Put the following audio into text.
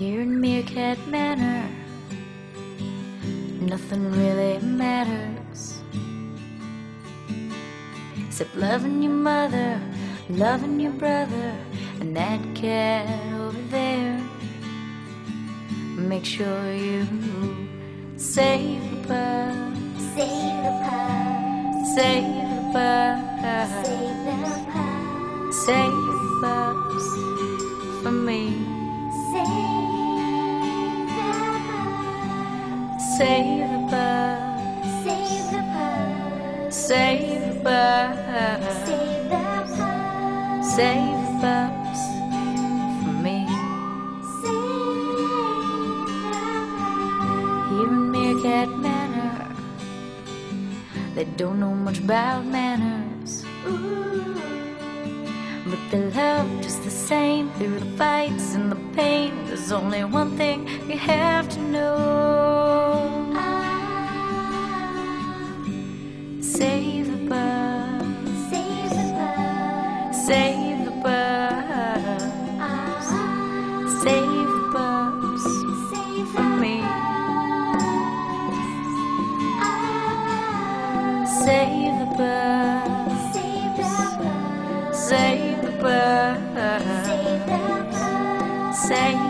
Here in Meerkat Manor, nothing really matters. Except loving your mother, loving your brother, and that cat over there. Make sure you save the pup, Save the pup, save the pup, save the pup, save the pups Save the pup, save the pup, save the pup, save the pup, save the pups for me. save the pup. Here in Meerkat Manor, they don't know much about manners, Ooh, but they love just the same through the fights and the pain. There's only one thing you have to know. Save the ah, save the pups save the me. Save the pup, save the pup, save